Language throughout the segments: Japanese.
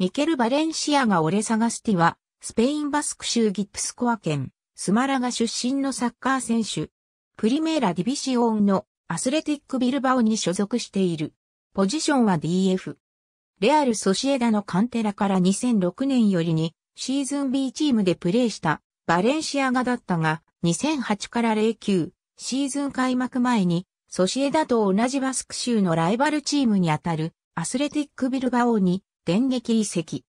ミケル・バレンシアガ・オレサガスティは、スペインバスク州ギプスコア県、スマラガ出身のサッカー選手。プリメーラ・ディビシオンのアスレティック・ビルバオに所属している。ポジションは DF。レアル・ソシエダのカンテラから2006年よりにシーズン B チームでプレーしたバレンシアガだったが、2008から09シーズン開幕前にソシエダと同じバスク州のライバルチームにあたるアスレティック・ビルバオに電撃移籍。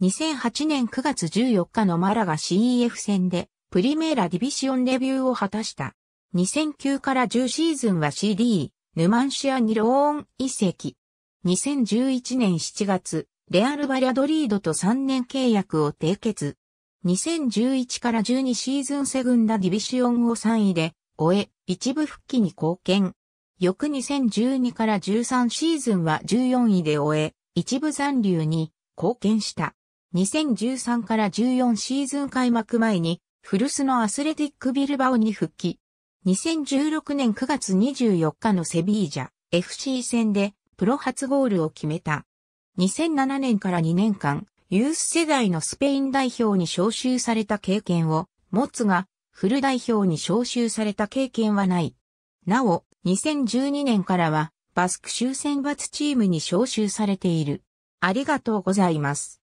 2008年9月14日のマラガ CEF 戦でプリメーラディビシオンデビューを果たした。2009から10シーズンは CD、ヌマンシアにローン移籍。2011年7月、レアル・バリャドリードと3年契約を締結。2011から12シーズンセグンダディビシオンを3位で終え、一部復帰に貢献。翌2012から13シーズンは14位で終え、一部残留に貢献した。2013から14シーズン開幕前に古巣のアスレティックビルバオに復帰。2016年9月24日のセビージャ FC 戦でプロ初ゴールを決めた。2007年から2年間、ユース世代のスペイン代表に招集された経験を持つが、フル代表に招集された経験はない。なお、2012年からは、バスク州選抜チームに招集されている。ありがとうございます。